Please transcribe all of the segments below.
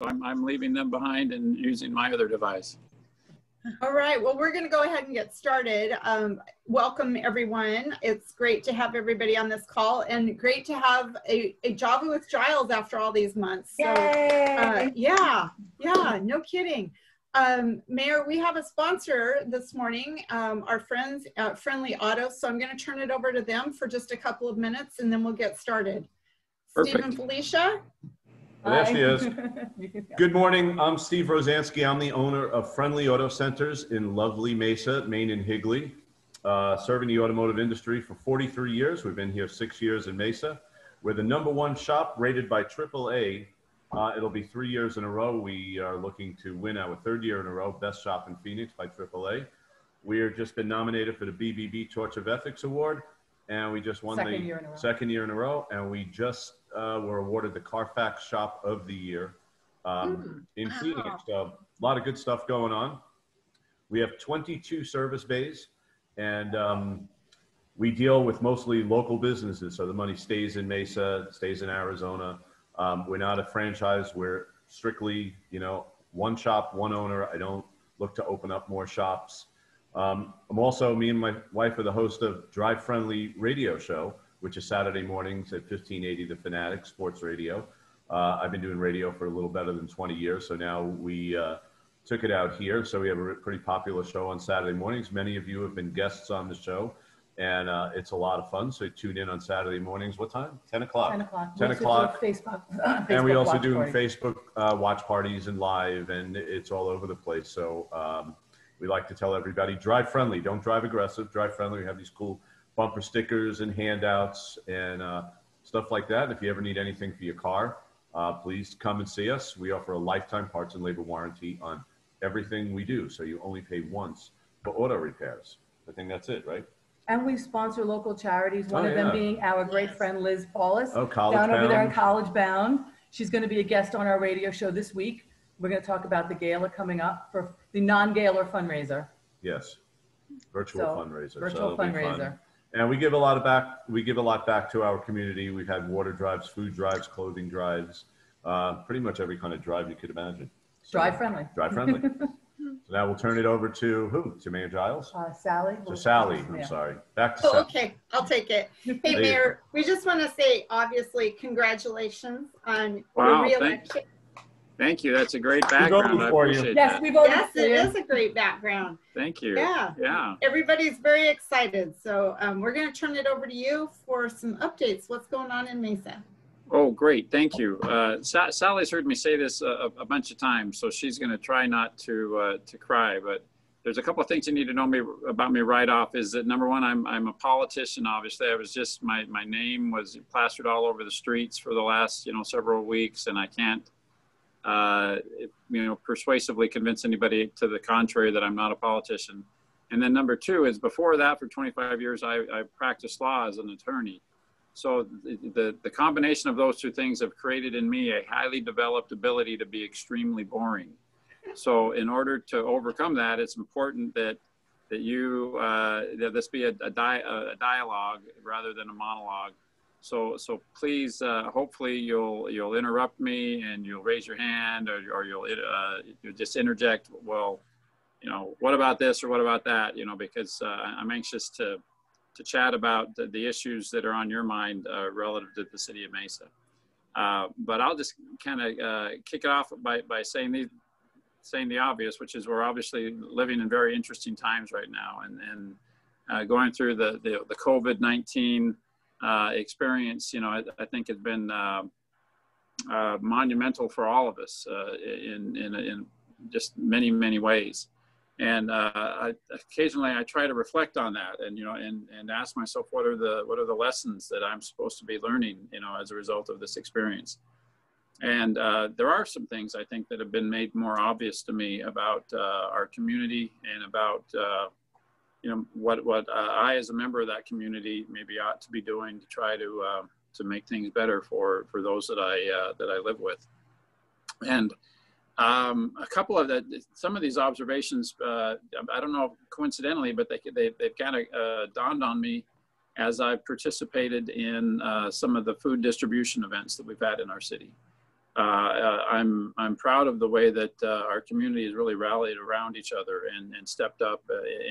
I'm, I'm leaving them behind and using my other device. All right, well, we're going to go ahead and get started. Um, welcome, everyone. It's great to have everybody on this call and great to have a, a Java with Giles after all these months. So, uh, yeah, yeah, no kidding. Um, Mayor, we have a sponsor this morning, um, our friends at Friendly Auto. So I'm going to turn it over to them for just a couple of minutes and then we'll get started. Perfect. Stephen Felicia. There she is. Good morning. I'm Steve Rosansky. I'm the owner of Friendly Auto Centers in lovely Mesa, Main and Higley. Uh, serving the automotive industry for 43 years. We've been here six years in Mesa. We're the number one shop rated by AAA. Uh, it'll be three years in a row. We are looking to win our third year in a row, Best Shop in Phoenix by AAA. We've just been nominated for the BBB Torch of Ethics Award, and we just won Second the year in a row. second year in a row, and we just uh, were awarded the Carfax Shop of the Year um, in Phoenix. So a lot of good stuff going on. We have 22 service bays, and um, we deal with mostly local businesses. So the money stays in Mesa, stays in Arizona. Um, we're not a franchise. We're strictly, you know, one shop, one owner. I don't look to open up more shops. Um, I'm also, me and my wife are the host of Drive Friendly Radio Show, which is Saturday mornings at 1580 The Fanatic Sports Radio. Uh, I've been doing radio for a little better than 20 years, so now we uh, took it out here. So we have a pretty popular show on Saturday mornings. Many of you have been guests on the show, and uh, it's a lot of fun. So tune in on Saturday mornings. What time? 10 o'clock. 10 o'clock. 10 We also do o'clock. Facebook. and we also do party. Facebook uh, watch parties and live, and it's all over the place. So um, we like to tell everybody, drive friendly. Don't drive aggressive. Drive friendly. We have these cool bumper stickers and handouts and uh, stuff like that. If you ever need anything for your car, uh, please come and see us. We offer a lifetime parts and labor warranty on everything we do. So you only pay once for auto repairs. I think that's it, right? And we sponsor local charities, one Oh, of them being our great friend Liz Paulus. Oh, College Down over there in Bound. College Bound. She's going to be a guest on our radio show this week. We're going to talk about the gala coming up for the non-gala fundraiser. Yes. Virtual So, fundraiser. So virtual it'll be fun. fundraiser. And we give a lot of back. We give a lot back to our community. We've had water drives, food drives, clothing drives, uh, pretty much every kind of drive you could imagine. So, Drive friendly. Drive friendly. so now we'll turn it over to who? To Mayor Giles. Uh, Sally? To Sally. I'm Yeah. sorry. Back to Oh, Sally. okay, I'll take it. Hey, There Mayor, we just want to say, obviously, congratulations on Wow, your thank- reelection. Thank you. That's a great voted background. I for you. appreciate Yes, that. we voted Yes, for it you. is a great background. Thank you. Yeah. Yeah. Everybody's very excited. So um, we're going to turn it over to you for some updates. What's going on in Mesa? Oh, great. Thank you. Uh, Sa- Sally's heard me say this a, a bunch of times, so she's going to try not to uh, to cry. But there's a couple of things you need to know me about me right off. Is that number one, I'm I'm a politician. Obviously, I was just my my name was plastered all over the streets for the last you know several weeks, and I can't uh, you know persuasively convince anybody to the contrary that I'm not a politician. And then number two is before that, for 25 years, I, I practiced law as an attorney. So the, the, combination of those two things have created in me a highly developed ability to be extremely boring. So in order to overcome that, it's important that that you uh, that this be a, a, di- a dialogue rather than a monologue. So so please, uh, hopefully you'll you'll interrupt me and you'll raise your hand or, or you'll uh, you'll just interject. Well, you know, what about this or what about that? You know, because uh, I'm anxious to to chat about the, the issues that are on your mind uh, relative to the city of Mesa. Uh, but I'll just kind of uh, kick it off by, by saying the, saying the obvious, which is we're obviously living in very interesting times right now and, and uh, going through the, the, the COVID-19 uh, experience, you know, I, I think has been uh, uh, monumental for all of us uh, in, in, in just many, many ways. And uh, I, occasionally I try to reflect on that and you know and and ask myself what are the what are the lessons that I'm supposed to be learning you know as a result of this experience? And there are some things I think that have been made more obvious to me about our community and about you know what what uh, I as a member of that community maybe ought to be doing to try to uh, to make things better for for those that I uh, that I live with and um, a couple of the, some of these observations, uh, I don't know coincidentally, but they, they, they've kind of uh, dawned on me as I've participated in uh, some of the food distribution events that we've had in our city. uh, I'm I'm proud of the way that uh, our community has really rallied around each other and, and stepped up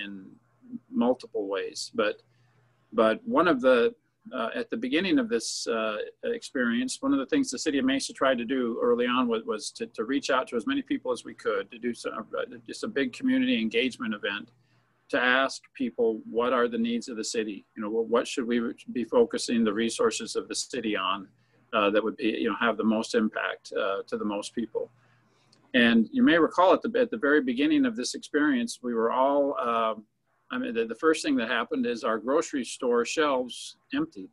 in multiple ways. But but one of the uh, at the beginning of this uh, experience, one of the things the city of Mesa tried to do early on was, was to, to reach out to as many people as we could to do some, uh, just a big community engagement event to ask people what are the needs of the city you know what should we be focusing the resources of the city on uh, that would be you know have the most impact uh, to the most people and you may recall at the at the very beginning of this experience we were all uh, i mean the, the, first thing that happened is our grocery store shelves emptied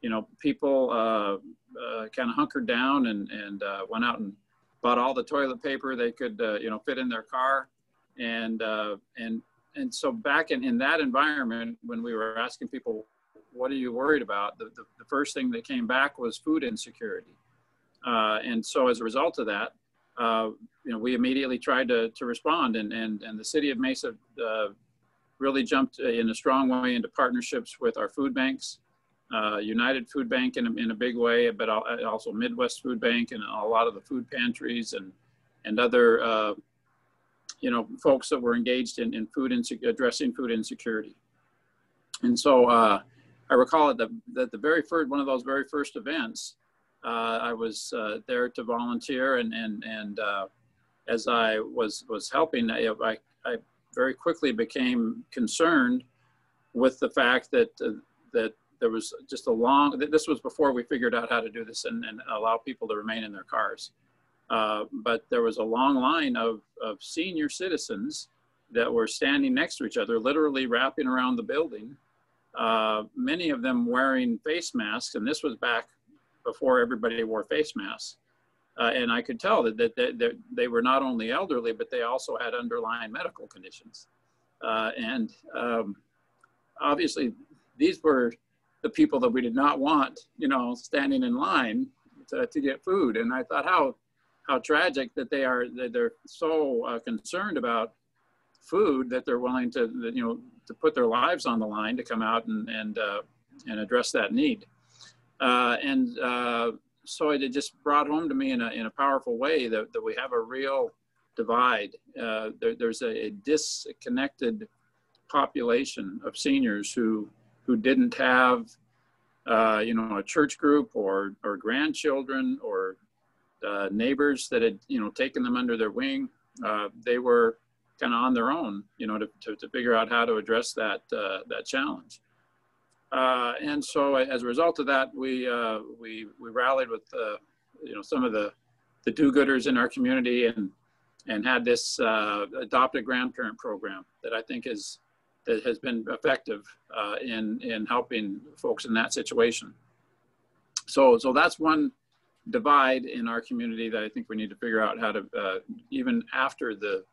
you know people uh, uh, kind of hunkered down and and uh, went out and bought all the toilet paper they could you know fit in their car and and and so back in, in that environment, when we were asking people, what are you worried about? The, the, the first thing that came back was food insecurity. Uh, and so as a result of that, uh, you know, we immediately tried to, to respond and, and, and the city of Mesa uh, really jumped in a strong way into partnerships with our food banks, uh, United Food Bank in a, in a big way, but also Midwest Food Bank and a lot of the food pantries and, and other uh, you know, folks that were engaged in, in food insecurity, addressing food insecurity. And so uh, I recall at the, that the very first, one of those very first events, uh, I was uh, there to volunteer and, and, and uh, as I was, was helping, I, I, very quickly became concerned with the fact that, uh, that there was just a long, this was before we figured out how to do this and, and allow people to remain in their cars. Uh, but there was a long line of, of senior citizens that were standing next to each other, literally wrapping around the building. Uh, many of them wearing face masks, and this was back before everybody wore face masks. Uh, and I could tell that, that, that, that, they were not only elderly, but they also had underlying medical conditions. Uh, and um, obviously, these were the people that we did not want, you know, standing in line to, to get food. And I thought, how how tragic that they are that they're so uh, concerned about food that they're willing to you know to put their lives on the line to come out and and uh, and address that need uh, and uh, so it just brought home to me in a, in a powerful way that, that we have a real divide uh, there, there's a, a, disconnected population of seniors who who didn't have uh, you know a church group or or grandchildren or uh, neighbors that had you know taken them under their wing. Uh, they were kind of on their own, you know, to, to, to, figure out how to address that uh, that challenge. Uh, and so, as a result of that, we uh, we we rallied with uh, you know some of the the do-gooders in our community and and had this adopted grandparent program that I think is that has been effective in in helping folks in that situation. So so that's one divide in our community that I think we need to figure out how to, uh, even after the,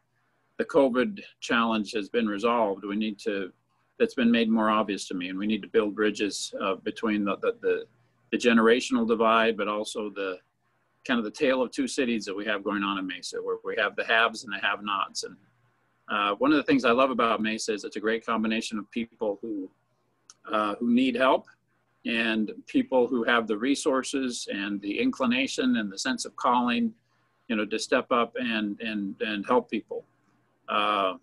the COVID challenge has been resolved, we need to, that's been made more obvious to me, and we need to build bridges uh, between the, the, the, the, generational divide, but also the kind of the tale of two cities that we have going on in Mesa, where we have the haves and the have-nots. And uh, one of the things I love about Mesa is it's a great combination of people who, uh, who need help and people who have the resources and the inclination and the sense of calling, you know, to step up and and and help people. Uh,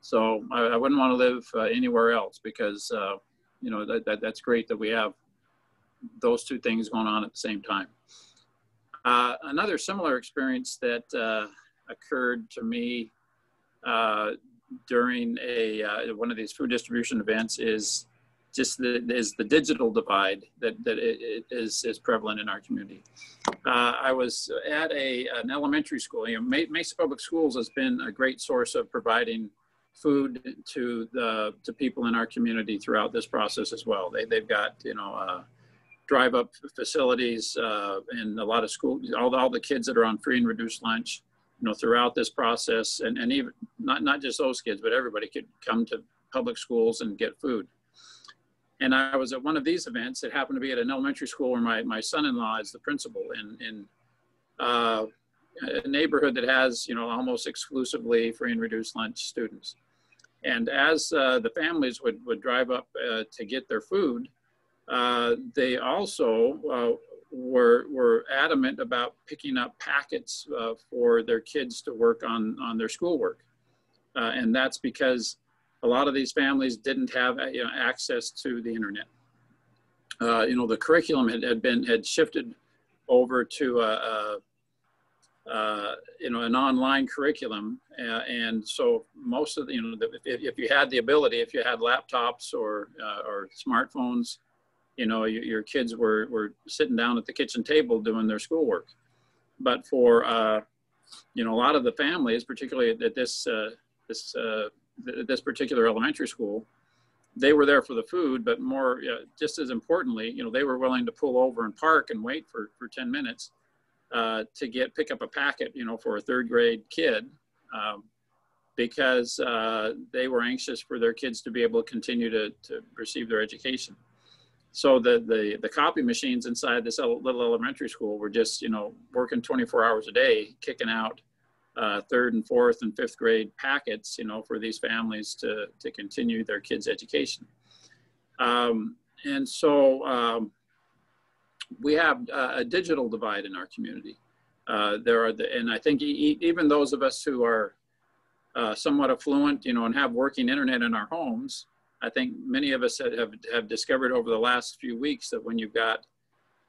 so I, I, wouldn't want to live uh, anywhere else because uh, you know that, that that's great that we have those two things going on at the same time. Uh, another similar experience that uh, occurred to me uh, during a one of these food distribution events is just the, is the digital divide that, that it, it is, is prevalent in our community. Uh, I was at a, an elementary school. You know, Mesa Public Schools has been a great source of providing food to the to people in our community throughout this process as well. They, they've got, you know, uh, drive up facilities uh, and a lot of school, all, all the kids that are on free and reduced lunch, you know, throughout this process. And, and even not, not just those kids, but everybody could come to public schools and get food. And I was at one of these events. It happened to be at an elementary school where my, my son-in-law is the principal in, in uh, a neighborhood that has, you know, almost exclusively free and reduced lunch students. And as uh, the families would, would drive up uh, to get their food, uh, they also uh, were were adamant about picking up packets uh, for their kids to work on on their schoolwork, and that's because a lot of these families didn't have you know, access to the internet. Uh, you know, the curriculum had, had been had shifted over to a, a uh, you know, an online curriculum. Uh, and so most of the, you know, the, if, if, you had the ability, if you had laptops or, uh, or smartphones, you know, your, your, kids were, were sitting down at the kitchen table doing their schoolwork. But for, uh, you know, a lot of the families, particularly at this, uh, this, uh, th this particular elementary school, they were there for the food, but more, just as importantly, you know, they were willing to pull over and park and wait for, for 10 minutes uh, to get pick up a packet, you know, for a third grade kid, um, because uh, they were anxious for their kids to be able to continue to, to receive their education. So the, the the copy machines inside this little elementary school were just you know working 24 hours a day, kicking out uh, third and fourth and fifth grade packets, you know, for these families to to continue their kids' education. Um, and so um, we have uh, a digital divide in our community. Uh, there are the, and I think e even those of us who are uh, somewhat affluent, you know, and have working internet in our homes, I think many of us have, have discovered over the last few weeks that when you've got,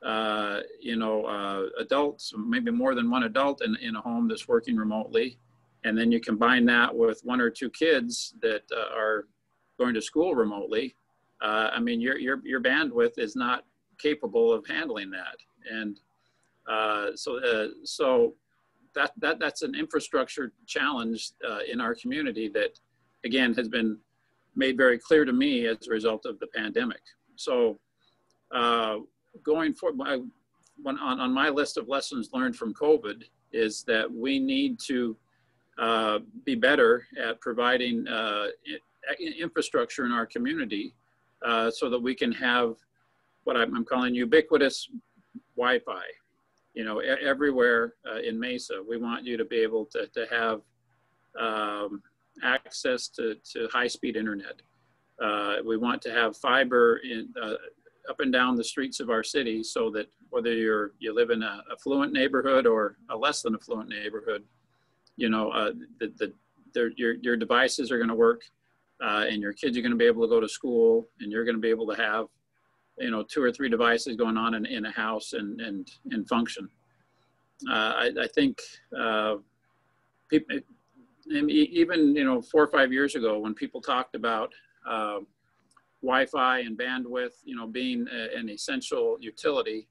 uh, you know, uh, adults, maybe more than one adult in, in a home that's working remotely, and then you combine that with one or two kids that uh, are going to school remotely, I mean, your, your, your bandwidth is not capable of handling that. And uh, so, uh, so that, that, that's an infrastructure challenge uh, in our community that, again, has been made very clear to me as a result of the pandemic. So uh, going forward, when on, on my list of lessons learned from COVID is that we need to uh, be better at providing uh, infrastructure in our community uh, so that we can have what I'm, I'm calling ubiquitous Wi-Fi. You know, everywhere uh, in Mesa, we want you to be able to, to have um, access to, to high-speed internet. Uh, we want to have fiber in, uh, up and down the streets of our city so that whether you're you live in a affluent neighborhood or a less than affluent neighborhood, you know, uh, the, the, your, your devices are going to work uh, and your kids are going to be able to go to school and you're going to be able to have you know two or three devices going on in, in a house and and and function. Uh, I, I, think uh, people, even you know four or five years ago when people talked about uh, Wi-Fi and bandwidth, you know, being a, an essential utility,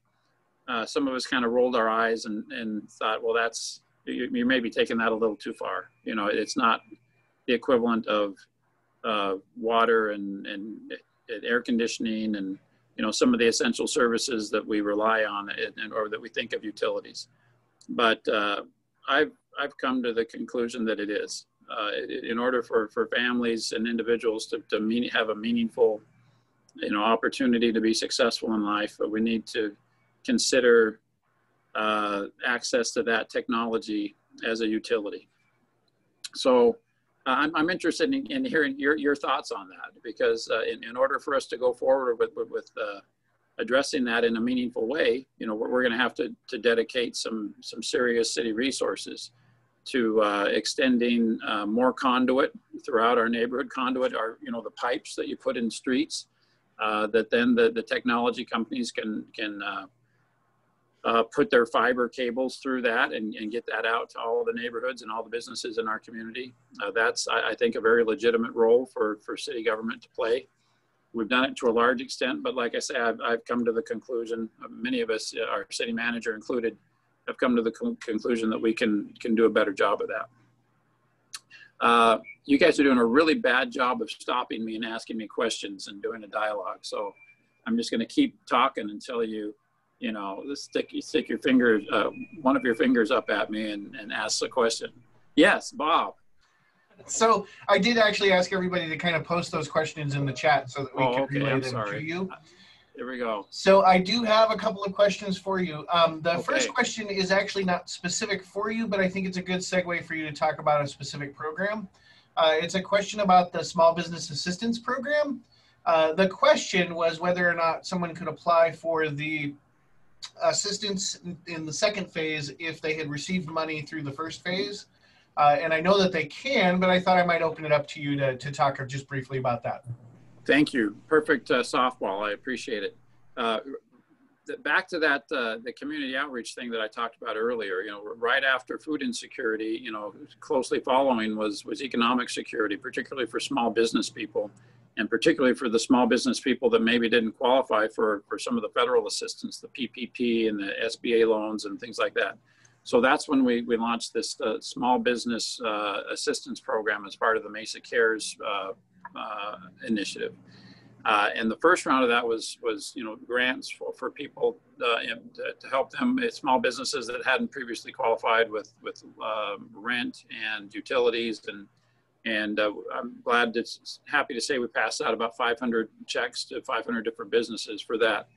uh, some of us kind of rolled our eyes and, and thought, well, that's you, you, may be taking that a little too far. You know, it's not the equivalent of uh, water and, and air conditioning and you know, some of the essential services that we rely on and, or that we think of utilities. But uh, I've, I've come to the conclusion that it is. Uh, in order for, for families and individuals to, to mean, have a meaningful, you know, opportunity to be successful in life, we need to consider uh, access to that technology as a utility. So I'm, I'm interested in, in, hearing your, your thoughts on that because uh, in, in order for us to go forward with, with, with uh, addressing that in a meaningful way, you know, we're, we're going to have to, to dedicate some, some serious city resources to uh, extending uh, more conduit throughout our neighborhood. Conduit are, you know, the pipes that you put in streets uh, that then the, the technology companies can, can uh, uh, put their fiber cables through that and, and, get that out to all the neighborhoods and all the businesses in our community. Uh, that's, I, I, think, a very legitimate role for, for city government to play. We've done it to a large extent, but like I say, I've, I've come to the conclusion, many of us, our city manager included, have come to the con conclusion that we can, can do a better job of that. Uh, you guys are doing a really bad job of stopping me and asking me questions and doing a dialogue. So I'm just going to keep talking until you you know, stick stick your finger, uh, one of your fingers up at me and, and ask the question. Yes, Bob. So I did actually ask everybody to kind of post those questions in the chat so that we oh, can okay. relay I'm them sorry. to you. Here we go. So I do have a couple of questions for you. Um, the Okay. first question is actually not specific for you, but I think it's a good segue for you to talk about a specific program. Uh, it's a question about the Small Business Assistance Program. Uh, the question was whether or not someone could apply for the assistance in- in the second phase if they had received money through the first phase. Uh, and I know that they can, but I thought I might open it up to you to, to talk just briefly about that. Thank you. Perfect uh, softball. I appreciate it. Uh, back to that, uh, the community outreach thing that I talked about earlier, you know, right after food insecurity, you know, closely following was, was economic security, particularly for small business people. And particularly for the small business people that maybe didn't qualify for, for some of the federal assistance, the PPP and the SBA loans and things like that. So that's when we, we launched this uh, small business uh, assistance program as part of the Mesa Cares uh, uh, initiative. Uh, and the first round of that was was you know grants for, for people to, help them small businesses that hadn't previously qualified with with uh, rent and utilities and and uh, I'm glad to happy to say we passed out about 500 checks to 500 different businesses for that.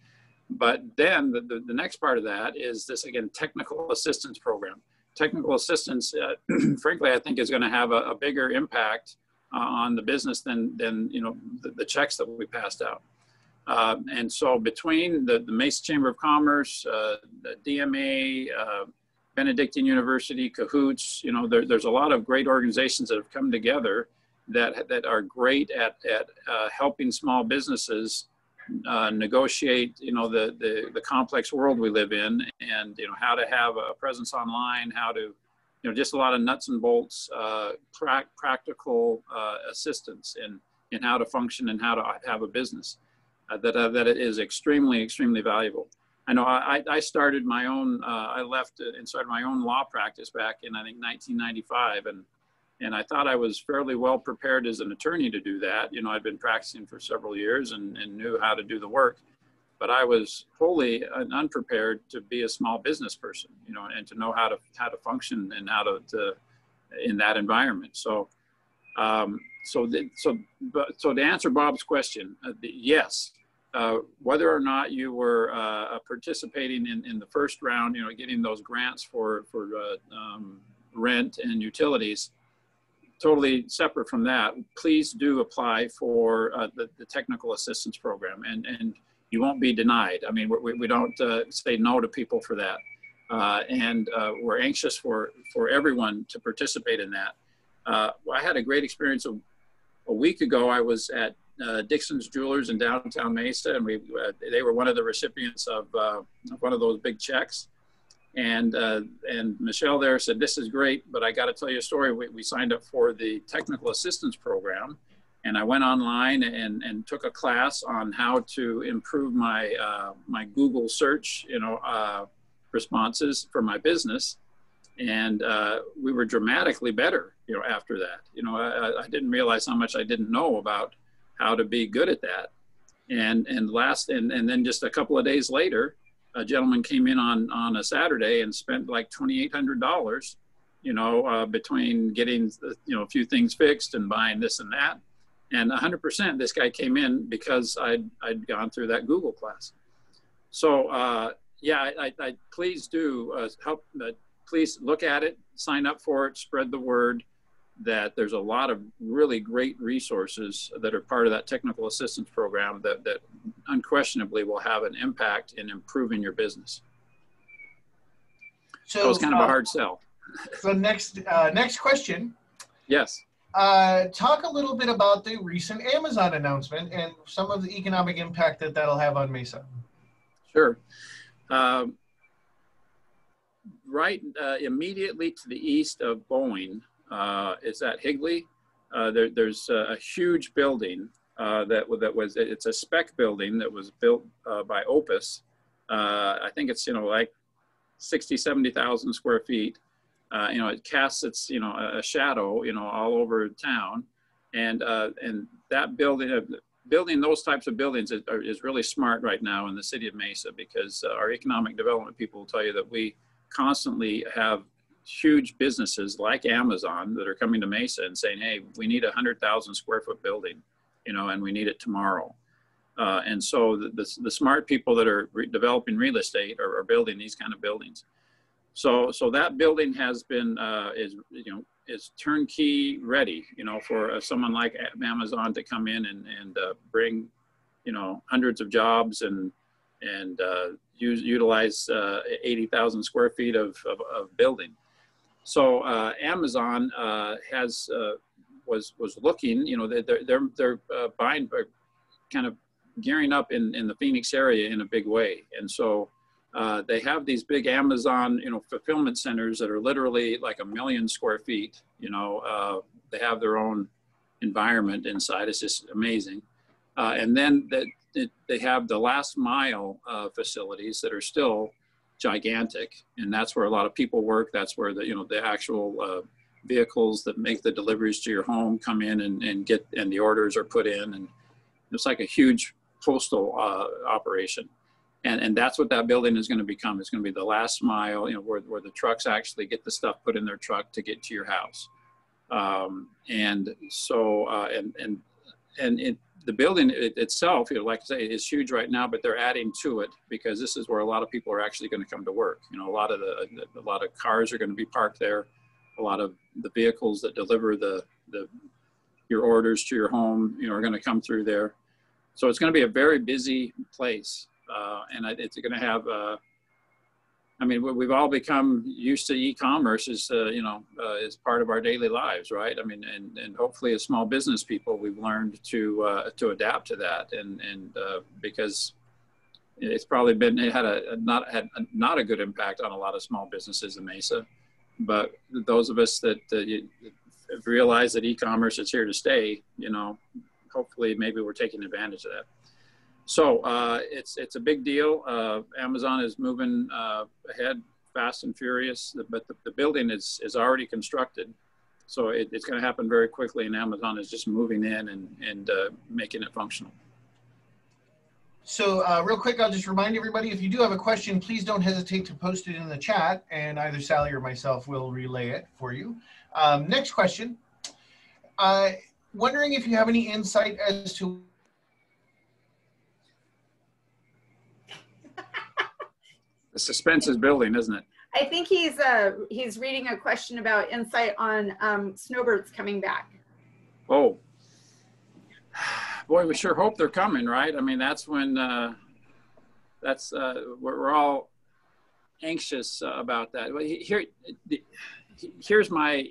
But then the, the, the next part of that is this again technical assistance program. Technical assistance, uh, frankly, I think is going to have a, a bigger impact uh, on the business than than you know the, the checks that we passed out. Uh, and so between the, the Mesa Chamber of Commerce, uh, the DMA, uh, Benedictine University, Cahoots, you know, there, there's a lot of great organizations that have come together that that are great at at uh, helping small businesses uh, negotiate, you know, the, the the complex world we live in, and you know how to have a presence online, how to you know, just a lot of nuts and bolts, uh, pra- practical uh, assistance in, in how to function and how to have a business uh, that, uh, that is extremely, extremely valuable. I know I, I started my own, uh, I left and started my own law practice back in, I think, 1995. And, and I thought I was fairly well prepared as an attorney to do that. You know, I'd been practicing for several years and, and knew how to do the work but I was wholly unprepared to be a small business person, you know, and to know how to how to function and how to, to in that environment. So, um, so the, so but so to answer Bob's question, uh, the, yes, uh, whether or not you were uh, participating in, in the first round, you know, getting those grants for for uh, um, rent and utilities. Totally separate from that, please do apply for uh, the, the technical assistance program and and you won't be denied. I mean, we, we don't uh, say no to people for that. Uh, and uh, we're anxious for, for everyone to participate in that. Uh, I had a great experience a, a week ago. I was at uh, Dixon's Jewelers in downtown Mesa, and we they were one of the recipients of one of those big checks. And and Michelle there said, "This is great, but I got to tell you a story. We, we signed up for the technical assistance program." and I went online and, and took a class on how to improve my uh, my Google search, you know, uh, responses for my business, and uh, we were dramatically better, you know, after that. You know, I, I, didn't realize how much I didn't know about how to be good at that, and and last and and then just a couple of days later, a gentleman came in on on a Saturday and spent like twenty eight hundred dollars, you know, uh, between getting you know a few things fixed and buying this and that and 100% this guy came in because I'd, I'd gone through that Google class. So uh, yeah, I, I, I, please do uh, help, please look at it, sign up for it, spread the word that there's a lot of really great resources that are part of that technical assistance program that, that unquestionably will have an impact in improving your business. So, so it's kind of a uh, hard sell. So next, uh, next question. Yes uh, talk a little bit about the recent Amazon announcement and some of the economic impact that that'll have on Mesa. Sure. Um, right uh, immediately to the east of Boeing uh, is at Higley. Uh, there, there's a, a, huge building uh, that, that was, it's a spec building that was built uh, by Opus. I think it's, you know, like 60, 70,000 square feet uh, you know, it casts its, you know, a shadow, you know, all over town. And, uh, and that building, uh, building those types of buildings is, is, really smart right now in the city of Mesa because uh, our economic development people will tell you that we constantly have huge businesses like Amazon that are coming to Mesa and saying, hey, we need a 100,000 square foot building, you know, and we need it tomorrow. Uh, and so the, the, the, smart people that are re developing real estate are, are building these kind of buildings. So, so that building has been uh, is you know is turnkey ready, you know, for uh, someone like Amazon to come in and and uh, bring, you know, hundreds of jobs and and uh, use, utilize uh, 80,000 square feet of, of, of building. So uh, Amazon uh, has uh, was was looking, you know, they're they're they're uh, buying, uh, kind of gearing up in in the Phoenix area in a big way, and so. They have these big Amazon, you know, fulfillment centers that are literally like a million square feet. You know, they have their own environment inside. It's just amazing. Uh, and then the, it, they have the last mile uh, facilities that are still gigantic, and that's where a lot of people work. That's where the you know the actual uh, vehicles that make the deliveries to your home come in and, and get and the orders are put in, and it's like a huge postal uh, operation. And, and that's what that building is going to become. It's going to be the last mile, you know, where, where the trucks actually get the stuff put in their truck to get to your house. Um, and so, uh, and, and, and it, the building it, itself, you know, like I say, is huge right now, but they're adding to it because this is where a lot of people are actually going to come to work. You know, a lot of the, a lot of cars are going to be parked there. A lot of the vehicles that deliver the, the, your orders to your home, you know, are going to come through there. So it's going to be a very busy place. Uh, and it's going to have, uh, I mean, we've all become used to e-commerce as uh, you know uh, as part of our daily lives, right? I mean, and, and hopefully, as small business people, we've learned to uh, to adapt to that, and and uh, because it's probably been it had a not had a, not a good impact on a lot of small businesses in Mesa, but those of us that have realized that e-commerce is here to stay, you know, hopefully, maybe we're taking advantage of that. So uh, it's it's a big deal. Uh, Amazon is moving uh, ahead fast and furious, but the, the, building is is already constructed, so it, it's going to happen very quickly. And Amazon is just moving in and and uh, making it functional. So uh, real quick, I'll just remind everybody, if you do have a question, please don't hesitate to post it in the chat, and either Sally or myself will relay it for you. Um, next question. Uh, wondering if you have any insight as to The suspense is building, isn't it? I think he's uh, he's reading a question about insight on um, snowbirds coming back. Oh, boy, we sure hope they're coming, right? I mean, that's when uh, that's uh, we're, we're all anxious uh, about that. Well, here, here's my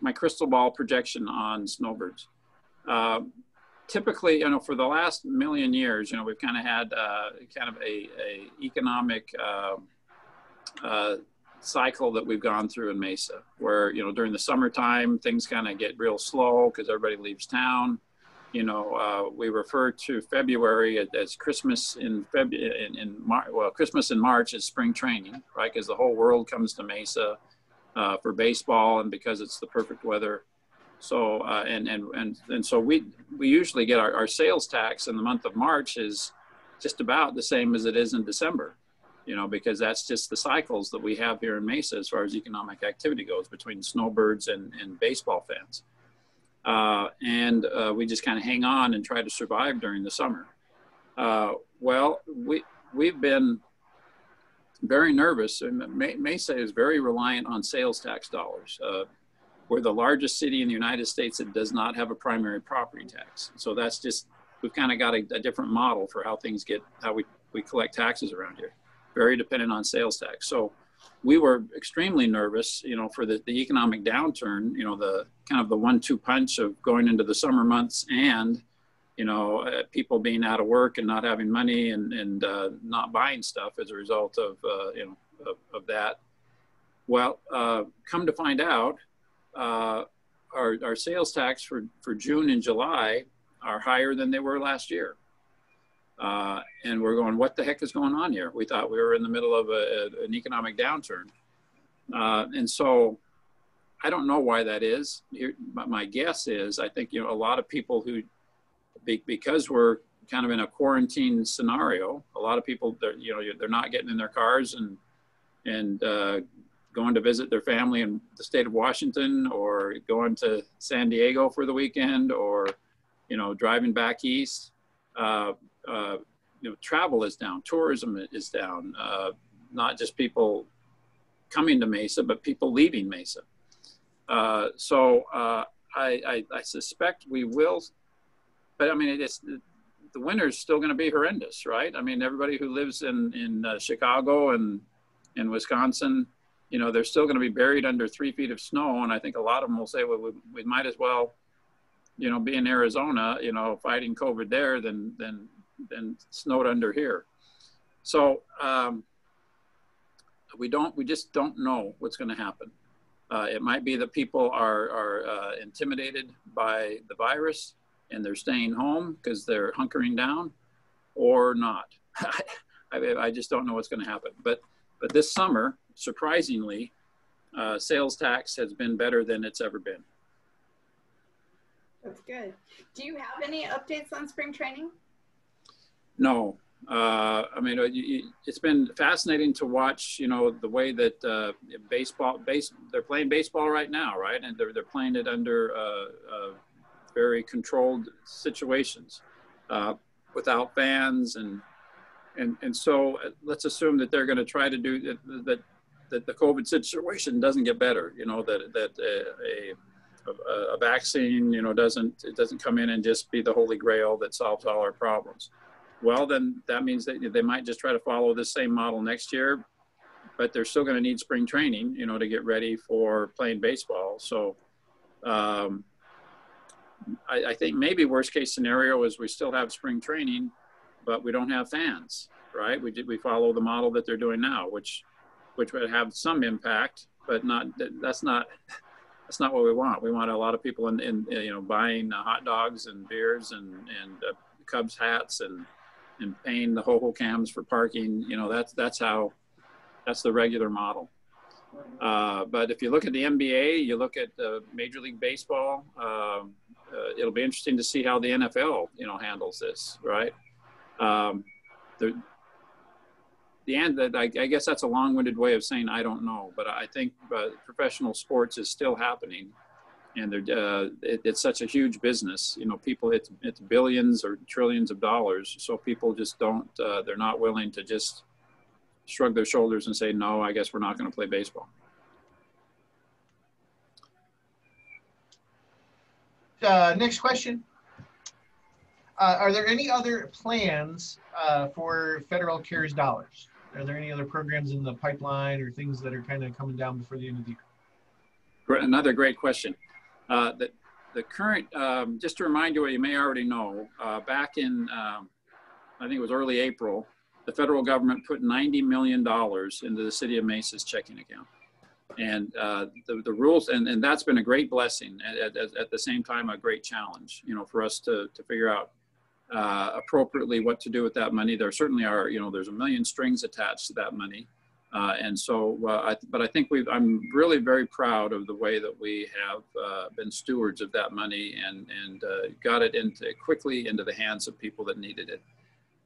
my crystal ball projection on snowbirds. Uh, typically, you know, for the last million years, you know, we've kind of had uh, kind of a, a economic uh, uh, cycle that we've gone through in Mesa, where you know during the summertime things kind of get real slow because everybody leaves town. You know, uh, we refer to February as Christmas in February in, in Mar- well, Christmas in March is spring training, right? Because the whole world comes to Mesa uh, for baseball, and because it's the perfect weather so uh, and and and and so we we usually get our, our sales tax in the month of March is just about the same as it is in December, you know, because that's just the cycles that we have here in Mesa as far as economic activity goes between snowbirds and, and baseball fans. Uh, and uh, we just kind of hang on and try to survive during the summer. Uh, well, we we've been very nervous, and Mesa is very reliant on sales tax dollars. We're the largest city in the United States that does not have a primary property tax. So that's just, we've kind of got a, a, different model for how things get, how we, we collect taxes around here. Very dependent on sales tax. So we were extremely nervous, you know, for the, the economic downturn, you know, the kind of the one two punch of going into the summer months and, you know, uh, people being out of work and not having money and, and uh, not buying stuff as a result of, uh, you know, of, of that. Well, uh, come to find out, uh, our, our sales tax for, for June and July are higher than they were last year. Uh, and we're going, what the heck is going on here? We thought we were in the middle of a, a, an economic downturn. Uh, and so I don't know why that is. Here, my guess is I think, you know, a lot of people who, be, because we're kind of in a quarantine scenario, a lot of people, they're, you know, they're not getting in their cars and, and uh, going to visit their family in the state of Washington or going to San Diego for the weekend or, you know, driving back east. Uh, uh, you know, travel is down, tourism is down, uh, not just people coming to Mesa, but people leaving Mesa. Uh, so uh, I, I, I, suspect we will, but I mean, it's the winter is still going to be horrendous, right? I mean, everybody who lives in in uh, Chicago and in Wisconsin, you know, they're still going to be buried under three feet of snow, and I think a lot of them will say, well, we, we might as well, you know, be in Arizona, you know, fighting COVID there than than than snowed under here. So um, we don't, we just don't know what's going to happen. Uh, it might be that people are, are uh, intimidated by the virus and they're staying home because they're hunkering down or not. I, I, just don't know what's going to happen. But, but this summer, surprisingly, uh, sales tax has been better than it's ever been. That's good. Do you have any updates on spring training? No, uh, I mean, it's been fascinating to watch, you know, the way that uh, baseball, base, they're playing baseball right now, right? And they're, they're playing it under uh, uh very controlled situations uh, without fans. And, and, and so uh, let's assume that they're going to try to do that, that, that the COVID situation doesn't get better, you know, that, that a, a, a vaccine, you know, doesn't, it doesn't come in and just be the holy grail that solves all our problems well, then that means that they might just try to follow the same model next year, but they're still going to need spring training, you know, to get ready for playing baseball. So um, I, I, think maybe worst case scenario is we still have spring training, but we don't have fans, right? We did, we follow the model that they're doing now, which which would have some impact, but not that's not that's not what we want. We want a lot of people in, in you know buying hot dogs and beers and and uh, Cubs hats and and paying the Hohokams for parking. You know, that's that's how that's the regular model. Uh, but if you look at the NBA, you look at uh, Major League Baseball. Uh, uh, it'll be interesting to see how the NFL, you know, handles this. Right. Um, the the end. That I, I, guess that's a long-winded way of saying I don't know, but I think uh, professional sports is still happening. And uh, it, it's such a huge business you know people it's it's billions or trillions of dollars so people just don't uh, they're not willing to just shrug their shoulders and say no i guess we're not going to play baseball. Uh, next question. Uh, are there any other plans uh, for federal cares dollars are there any other programs in the pipeline or things that are kind of coming down before the end of the year another great question uh, the, the current, um, just to remind you what you may already know, uh, back in, um, I think it was early April, the federal government put $90 million into the city of Mesa's checking account. And uh, the, the rules, and, and that's been a great blessing at, at, at, the same time, a great challenge, you know, for us to, to figure out uh, appropriately what to do with that money. There certainly are, you know, there's a million strings attached to that money. Uh, and so, uh, I, but I think we've, I'm really very proud of the way that we have uh, been stewards of that money and, and uh, got it into quickly into the hands of people that needed it.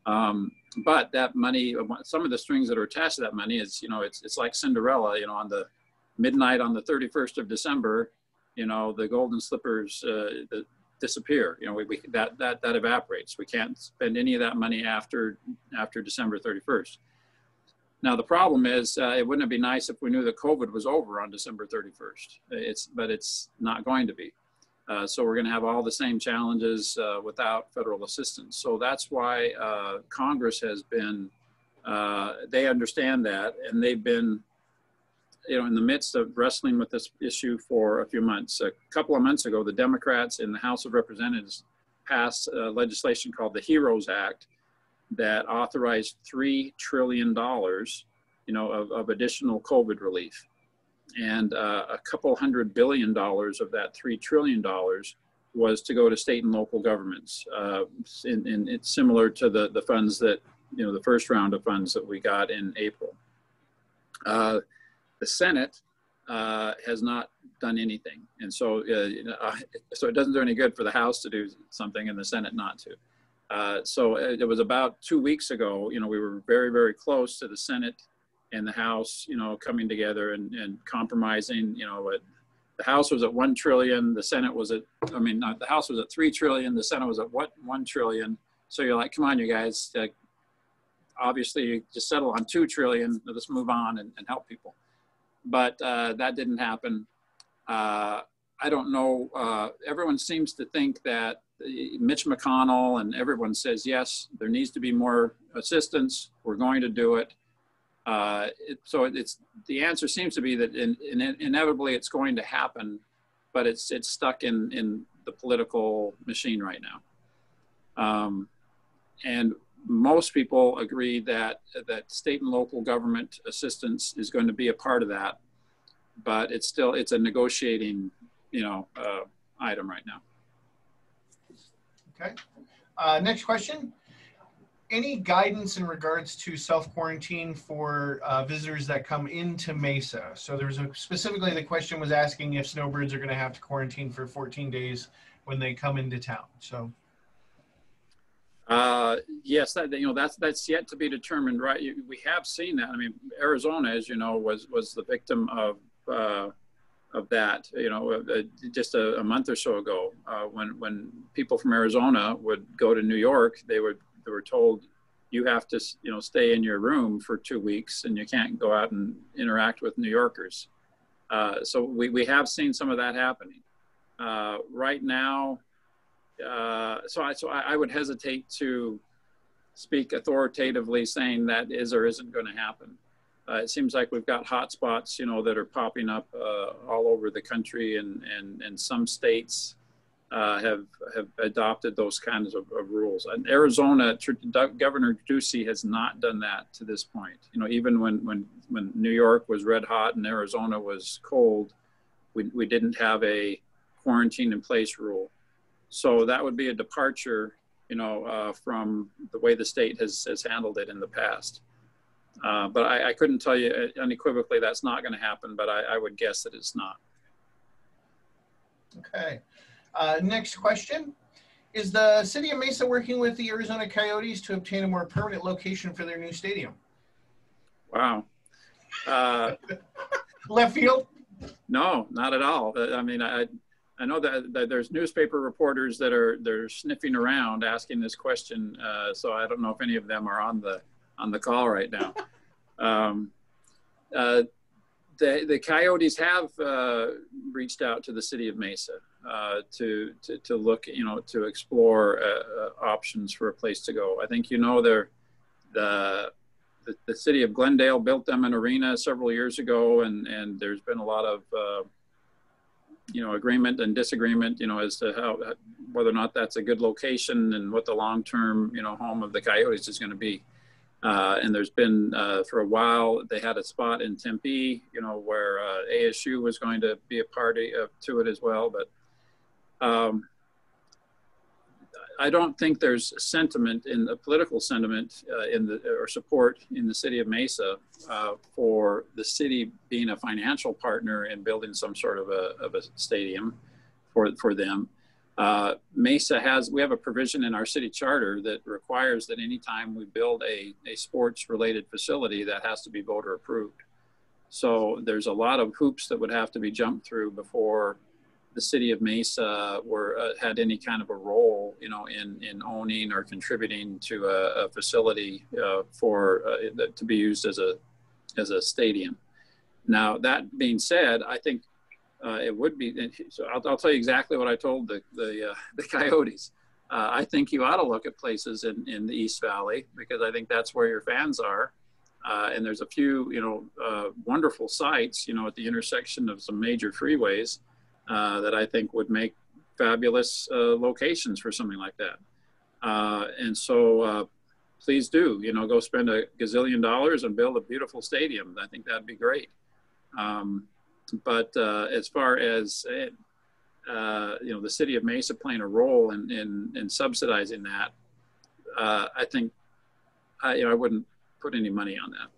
Um, but that money, some of the strings that are attached to that money is, you know, it's, it's like Cinderella, you know, on the midnight on the 31st of December, you know, the golden slippers uh, the, disappear. You know, we, we, that, that, that evaporates. We can't spend any of that money after, after December 31st. Now the problem is, uh, it wouldn't it be nice if we knew that COVID was over on December 31st? It's, but it's not going to be. Uh, so we're going to have all the same challenges uh, without federal assistance. So that's why uh, Congress has been. Uh, they understand that, and they've been, you know, in the midst of wrestling with this issue for a few months. A couple of months ago, the Democrats in the House of Representatives passed legislation called the HEROES Act, that authorized $3 trillion, you know, of, of additional COVID relief. And uh, a couple hundred billion dollars of that $3 trillion was to go to state and local governments. Uh, and, it's similar to the, the funds that, you know, the first round of funds that we got in April. Uh, the Senate uh, has not done anything. And so, uh, you so it doesn't do any good for the House to do something and the Senate not to. Uh, so uh, it was about two weeks ago, you know, we were very, very close to the Senate and the House, you know, coming together and, and compromising, you know, the House was at 1 trillion, the Senate was at, I mean, not, the House was at 3 trillion, the Senate was at what, 1 trillion. So you're like, come on, you guys, uh, obviously just settle on 2 trillion, let's move on and, and help people. But uh, that didn't happen. Uh, I don't know. Uh, everyone seems to think that uh, Mitch McConnell and everyone says yes, there needs to be more assistance. We're going to do it. Uh, it so it's the answer seems to be that in, in, inevitably it's going to happen, but it's it's stuck in in the political machine right now. Um, and most people agree that that state and local government assistance is going to be a part of that, but it's still it's a negotiating you know uh, item right now. Okay. Uh, next question any guidance in regards to self quarantine for uh, visitors that come into Mesa? So there was a, specifically the question was asking if snowbirds are going to have to quarantine for 14 days when they come into town. So. Uh, yes, that you know that's that's yet to be determined. Right, we have seen that. I mean, Arizona, as you know, was was the victim of uh, of that. You know, uh, just a, a, month or so ago, uh, when when people from Arizona would go to New York, they would they were told you have to you know stay in your room for two weeks and you can't go out and interact with New Yorkers. Uh, so we, we have seen some of that happening. Uh, right now, uh, so I so I, I, would hesitate to speak authoritatively saying that is or isn't going to happen. Uh, it seems like we've got hot spots, you know, that are popping up uh, all over the country and, and, and some states uh, have have adopted those kinds of, of, rules. And Arizona, Governor Ducey has not done that to this point. You know, even when when when New York was red hot and Arizona was cold, we we didn't have a quarantine in place rule. So that would be a departure, you know, uh, from the way the state has has handled it in the past. Uh, but I, I, couldn't tell you unequivocally that's not going to happen. But I, I would guess that it's not. Okay. Uh, next question. Is the city of Mesa working with the Arizona Coyotes to obtain a more permanent location for their new stadium? Wow. Uh, Left field? No, not at all. Uh, I mean, I, I know that, that, there's newspaper reporters that are they're sniffing around asking this question. Uh, so I don't know if any of them are on the on the call right now. Um, uh, the the Coyotes have uh, reached out to the city of Mesa uh, to, to, to look, you know, to explore uh, uh, options for a place to go. I think you know they're the, the, the city of Glendale built them an arena several years ago, and and there's been a lot of uh, you know agreement and disagreement, you know, as to how whether or not that's a good location and what the long-term you know home of the Coyotes is going to be. Uh, and there's been uh, for a while they had a spot in Tempe, you know, where uh, ASU was going to be a party of, to it as well. But um, I don't think there's sentiment in the political sentiment uh, in the or support in the city of Mesa uh, for the city being a financial partner in building some sort of a, of a stadium for for them. Uh, Mesa has we have a provision in our city charter that requires that anytime we build a, a sports related facility that has to be voter approved. So there's a lot of hoops that would have to be jumped through before the city of Mesa were uh, had any kind of a role, you know, in in owning or contributing to a, a facility uh, for uh, to be used as a as a stadium. Now that being said, I think uh, it would be. So I'll, I'll, tell you exactly what I told the the, uh, the Coyotes. Uh, I think you ought to look at places in, in the East Valley because I think that's where your fans are. and there's a few, you know, wonderful sites, you know, at the intersection of some major freeways uh, that I think would make fabulous uh, locations for something like that. Uh, and so uh, please do, you know, go spend a gazillion dollars and build a beautiful stadium. I think that'd be great. Um, but uh, as far as, uh, you know, the city of Mesa playing a role in, in, in subsidizing that, I think, I, you know, I wouldn't put any money on that.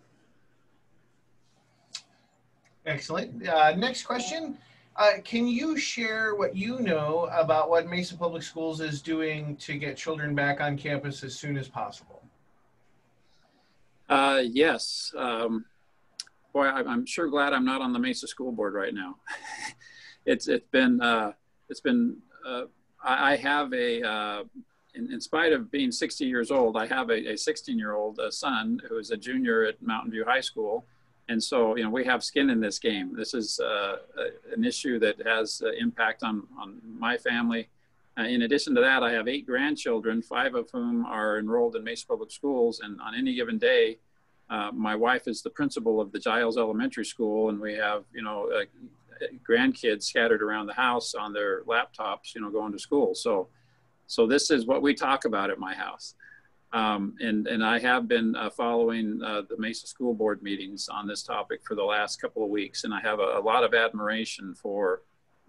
Excellent. next question. Uh, can you share what you know about what Mesa Public Schools is doing to get children back on campus as soon as possible? Uh, yes. Um, boy, I'm sure glad I'm not on the Mesa School Board right now. it's it's been uh, it's been uh, I, have a uh, in, in, spite of being 60 years old, I have a 16 year old son who is a junior at Mountain View High School And so, you know, we have skin in this game. This is uh, an issue that has uh, impact on, on my family. Uh, in addition to that, I have eight grandchildren, five of whom are enrolled in Mesa Public Schools. And on any given day, uh, my wife is the principal of the Giles Elementary School, and we have, you know, uh, grandkids scattered around the house on their laptops, you know, going to school. So, so this is what we talk about at my house. Um, and, and I have been uh, following uh, the Mesa School Board meetings on this topic for the last couple of weeks, and I have a, a lot of admiration for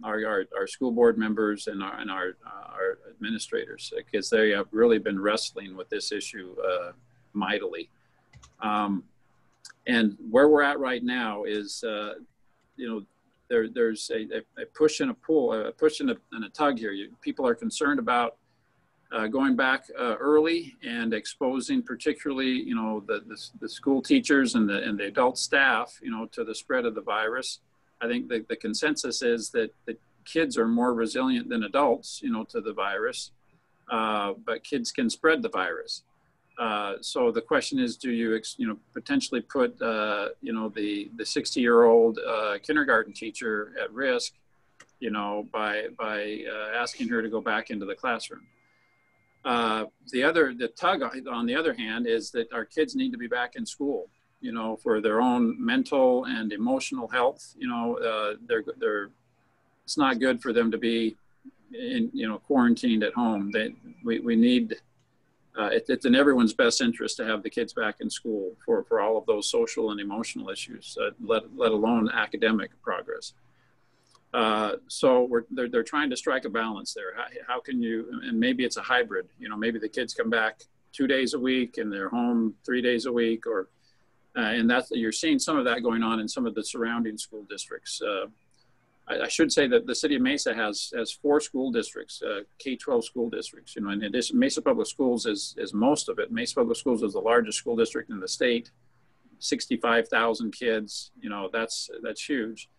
our, our, our, school board members and our, and our, uh, our administrators because they have really been wrestling with this issue uh, mightily. Um, and where we're at right now is, uh, you know, there, there's a, a, push and a pull, a push and a, and a tug here. You, people are concerned about uh, going back uh, early and exposing particularly, you know, the, the, the, school teachers and the, and the adult staff, you know, to the spread of the virus. I think the, the consensus is that the kids are more resilient than adults, you know, to the virus, uh, but kids can spread the virus. Uh, so the question is, do you, you know, potentially put, uh, you know, the the 60 year old uh, kindergarten teacher at risk, you know, by by uh, asking her to go back into the classroom? Uh, the other, the tug on the other hand is that our kids need to be back in school, you know, for their own mental and emotional health. You know, uh, they're they're it's not good for them to be in, you know, quarantined at home. They we we need uh, it, it's in everyone's best interest to have the kids back in school for, for all of those social and emotional issues, uh, let, let alone academic progress. Uh, so they're, they're trying to strike a balance there. How, how, can you, and maybe it's a hybrid, you know, maybe the kids come back two days a week and they're home three days a week or, uh, and that's, you're seeing some of that going on in some of the surrounding school districts. Uh, I, I, should say that the city of Mesa has has four school districts, uh, K-12 school districts. You know, in addition, Mesa Public Schools is is most of it. Mesa Public Schools is the largest school district in the state, 65,000 kids. You know, that's that's huge.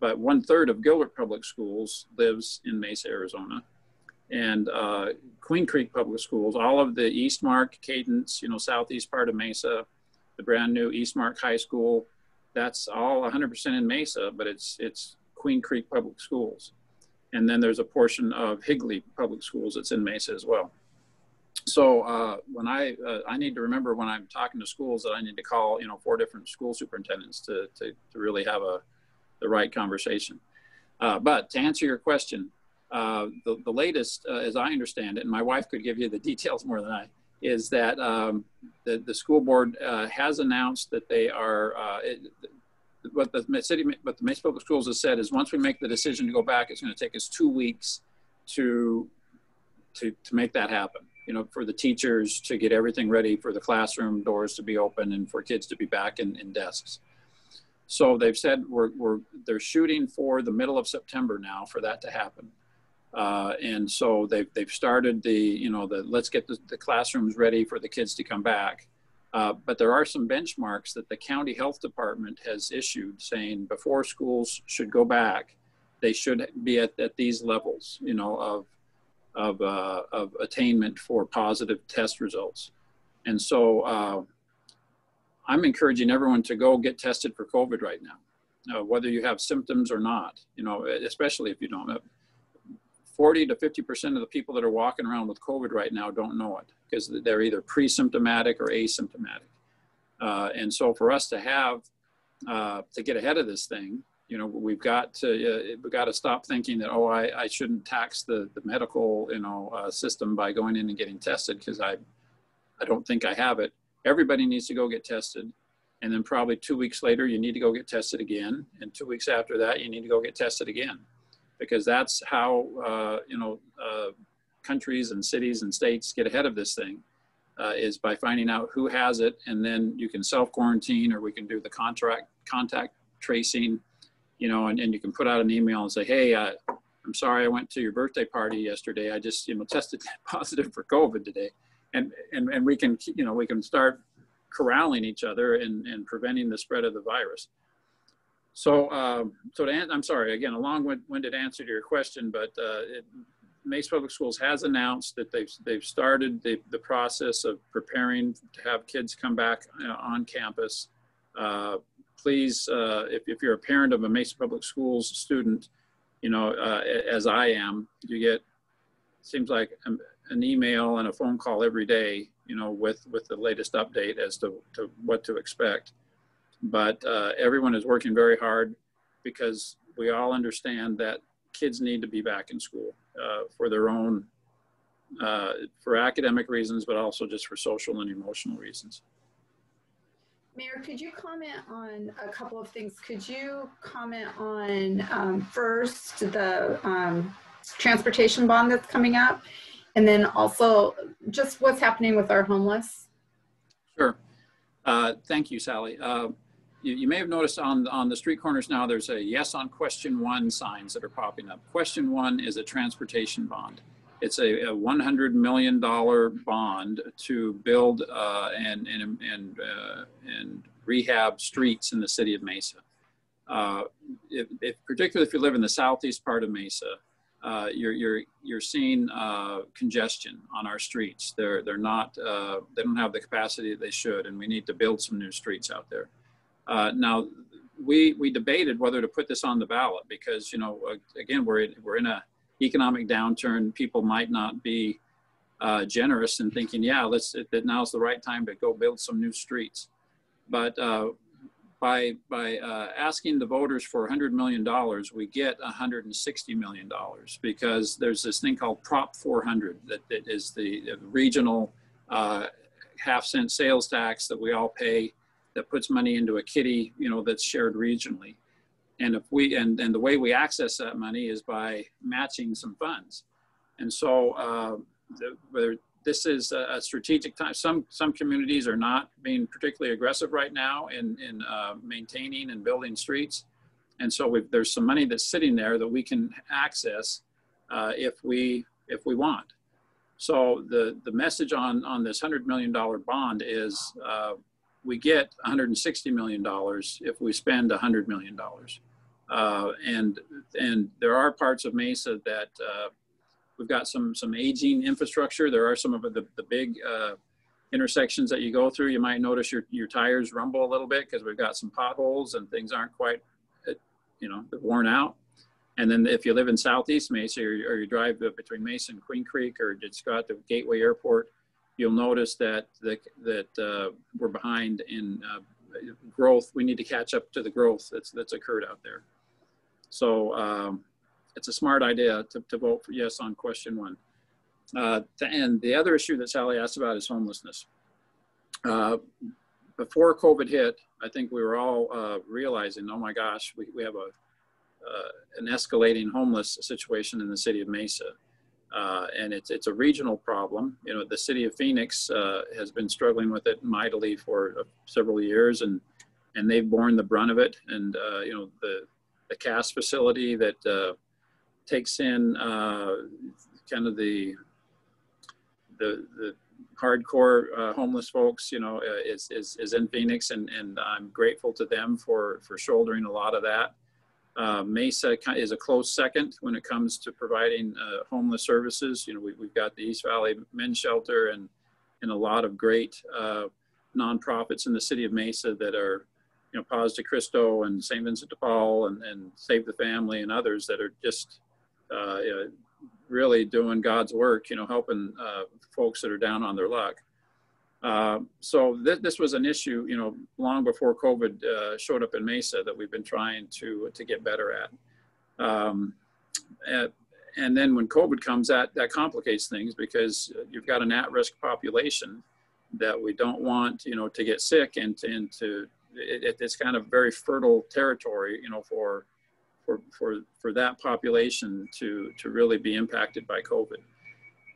But one third of Gilbert Public Schools lives in Mesa, Arizona, and uh, Queen Creek Public Schools. All of the Eastmark, Cadence, you know, southeast part of Mesa, the brand new Eastmark High School. That's all 100% in Mesa, but it's it's Queen Creek Public Schools. And then there's a portion of Higley Public Schools that's in Mesa as well. So uh, when I, uh, I need to remember when I'm talking to schools that I need to call, you know, four different school superintendents to, to, to really have a, the right conversation. Uh, but to answer your question, uh, the, the latest, uh, as I understand it, and my wife could give you the details more than I, is that um, the, the school board uh, has announced that they are, it, what the city, what the Mesa Public Schools has said is once we make the decision to go back, it's going to take us two weeks to, to, to make that happen. You know, for the teachers to get everything ready for the classroom doors to be open and for kids to be back in, in desks. So they've said we're, we're, they're shooting for the middle of September now for that to happen. Uh, and so they've, they've started the, you know, the, let's get the, the classrooms ready for the kids to come back. Uh, but there are some benchmarks that the county health department has issued saying before schools should go back, they should be at, at these levels, you know, of, of, uh, of attainment for positive test results. And so uh, I'm encouraging everyone to go get tested for COVID right now, uh, whether you have symptoms or not, you know, especially if you don't have 40 to 50% of the people that are walking around with COVID right now don't know it because they're either pre-symptomatic or asymptomatic. Uh, and so for us to have, uh, to get ahead of this thing, you know, we've got to, uh, we've got to stop thinking that, oh, I, I shouldn't tax the, the medical, you know, uh, system by going in and getting tested because I, I don't think I have it. Everybody needs to go get tested. And then probably two weeks later, you need to go get tested again. And two weeks after that, you need to go get tested again because that's how uh, you know uh, countries and cities and states get ahead of this thing uh, is by finding out who has it and then you can self quarantine or we can do the contract contact tracing you know and, and you can put out an email and say hey uh, i'm sorry i went to your birthday party yesterday i just you know tested positive for covid today and and, and we can you know we can start corralling each other and, and preventing the spread of the virus so, uh, so to, I'm sorry, again, a long-winded answer to your question, but uh, it, Mesa Public Schools has announced that they've, they've started the, the process of preparing to have kids come back uh, on campus. Uh, please, uh, if, if you're a parent of a Mesa Public Schools student, you know, uh, as I am, you get, seems like an, email and a phone call every day, you know, with, with the latest update as to, to what to expect. But uh, everyone is working very hard because we all understand that kids need to be back in school uh, for their own, uh, for academic reasons, but also just for social and emotional reasons. Mayor, could you comment on a couple of things? Could you comment on um, first the um, transportation bond that's coming up, and then also just what's happening with our homeless? Sure. Uh, thank you, Sally. Uh, you, you, may have noticed on on the street corners now there's a yes on question one signs that are popping up. Question one is a transportation bond. It's a, a $100 million bond to build uh, and, and, and, uh, and rehab streets in the city of Mesa. Uh, if, if, particularly if you live in the southeast part of Mesa, uh, you're, you're, you're seeing uh, congestion on our streets. They're, they're not, uh, they don't have the capacity that they should, and we need to build some new streets out there. now, we, we debated whether to put this on the ballot because, you know, again, we're in, we're in a economic downturn, people might not be uh, generous in thinking, yeah, let's, that now's the right time to go build some new streets. But uh, by, by uh, asking the voters for $100 million, we get $160 million because there's this thing called Prop 400 that, that is the, the regional uh, half cent sales tax that we all pay that puts money into a kitty, you know, that's shared regionally. And if we and, and the way we access that money is by matching some funds. And so uh, the, whether this is a, strategic time. Some some communities are not being particularly aggressive right now in in uh, maintaining and building streets. And so there's some money that's sitting there that we can access uh, if we if we want. So the the message on on this 100 million dollar bond is uh, we get 160 million dollars if we spend 100 million dollars. Uh, and and there are parts of Mesa that uh, we've got some some aging infrastructure. There are some of the the big uh, intersections that you go through. You might notice your your tires rumble a little bit because we've got some potholes and things aren't quite, uh, you know, worn out. And then if you live in Southeast Mesa or, or you drive between Mesa and Queen Creek or just got to Gateway Airport, you'll notice that the, that uh, we're behind in uh, growth. We need to catch up to the growth that's that's occurred out there. So um, it's a smart idea to, to vote for yes on question one. Uh, and the other issue that Sally asked about is homelessness. Uh, before COVID hit, I think we were all uh, realizing, oh my gosh, we, we have a, uh, an escalating homeless situation in the city of Mesa. Uh, and it's, it's a regional problem. You know, the city of Phoenix uh, has been struggling with it mightily for several years and, and they've borne the brunt of it. And, you know, the, the CASS facility that takes in uh, kind of the the, the hardcore uh, homeless folks, you know, uh, is, is, is in Phoenix, and, and I'm grateful to them for, for shouldering a lot of that. Uh, Mesa is a close second when it comes to providing uh, homeless services. You know, we, have got the East Valley Men's Shelter and, and a lot of great uh, nonprofits in the city of Mesa that are you know, Paz de Cristo and St. Vincent de Paul and, and Save the Family and others that are just uh, you know, really doing God's work, you know, helping uh, folks that are down on their luck. Uh, so th- this was an issue, you know, long before COVID uh, showed up in Mesa that we've been trying to to get better at. Um, at and then when COVID comes, that that complicates things because you've got an at-risk population that we don't want, you know, to get sick and to, and to it, it's kind of very fertile territory, you know, for for for for that population to to really be impacted by COVID.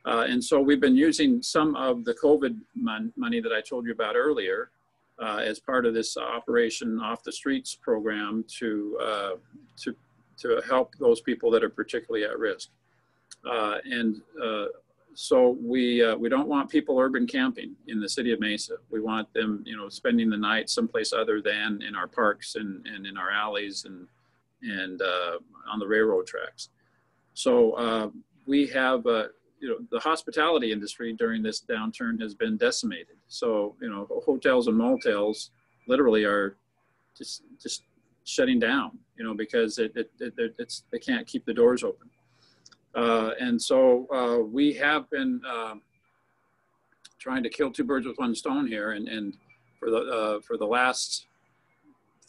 Uh, and so we've been using some of the COVID mon money that I told you about earlier uh, as part of this Operation Off the Streets program to uh, to to help those people that are particularly at risk. Uh, and uh, so we uh, we don't want people urban camping in the city of Mesa. We want them, you know, spending the night someplace other than in our parks and, and in our alleys and and uh, on the railroad tracks. So uh, we have, uh, you know, the hospitality industry during this downturn has been decimated. So you know, hotels and motels literally are just just shutting down, you know, because it, it, it it's they can't keep the doors open. Uh, and so uh, we have been uh, trying to kill two birds with one stone here, and and for the uh, for the last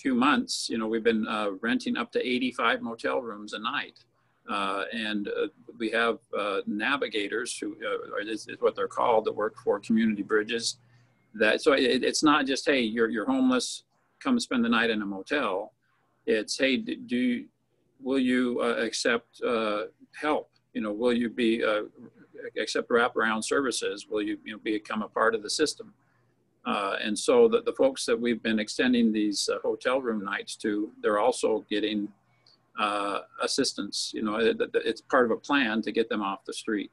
few months, you know, we've been uh, renting up to 85 motel rooms a night. Uh, and uh, we have uh, navigators who uh, is, is, what they're called that work for community bridges. That so it, it's not just hey you're you're homeless, come spend the night in a motel. It's hey do you, will you uh, accept help? You know will you be accept wraparound services? Will you you know become a part of the system? Uh, and so the, the folks that we've been extending these uh, hotel room nights to, they're also getting uh, assistance. You know, it, it's part of a plan to get them off the street.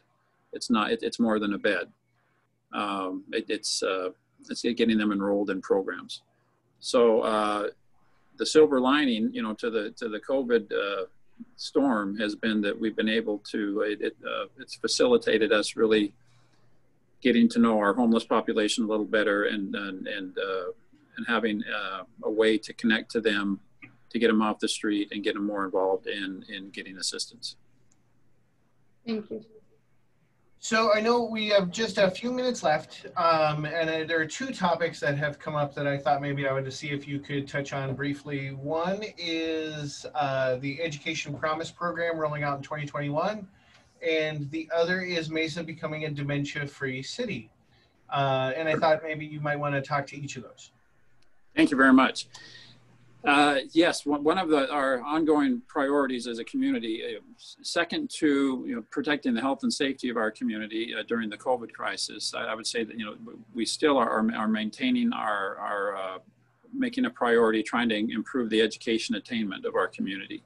It's not, it, it's more than a bed. Um, it, it's, uh, it's getting them enrolled in programs. So uh, the silver lining, you know, to the, to the COVID uh, storm has been that we've been able to, it, it's facilitated us really getting to know our homeless population a little better and and and, uh, and having uh, a way to connect to them to get them off the street and get them more involved in in getting assistance. Thank you. So I know we have just a few minutes left, um, and uh, there are two topics that have come up that I thought maybe I would just see if you could touch on briefly. One is uh, the Education Promise Program rolling out in 2021 and the other is Mesa becoming a dementia-free city. Uh, and I thought maybe you might want to talk to each of those. Thank you very much. Uh, yes, one of the, our ongoing priorities as a community, uh, second to you know, protecting the health and safety of our community uh, during the COVID crisis, I, I, would say that you know we still are, are, are maintaining our, our uh, making a priority, trying to improve the education attainment of our community.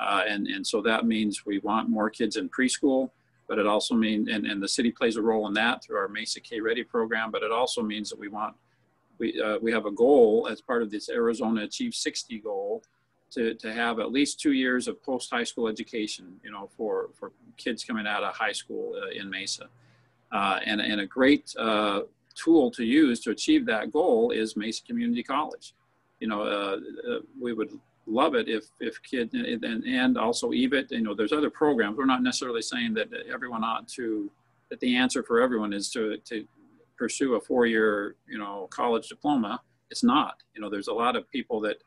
Uh, and, and so that means we want more kids in preschool, but it also means, and, and the city plays a role in that through our Mesa K Ready program, but it also means that we want, we, uh, we have a goal as part of this Arizona Achieve 60 goal to, to have at least two years of post high school education, you know, for, for kids coming out of high school uh, in Mesa. Uh, and, and a great uh, tool to use to achieve that goal is Mesa Community College. You know, uh, we would love it if if kid and, and also EVIT, you know, there's other programs. We're not necessarily saying that everyone ought to, that the answer for everyone is to, to pursue a four-year, you know, college diploma. It's not, you know, there's a lot of people that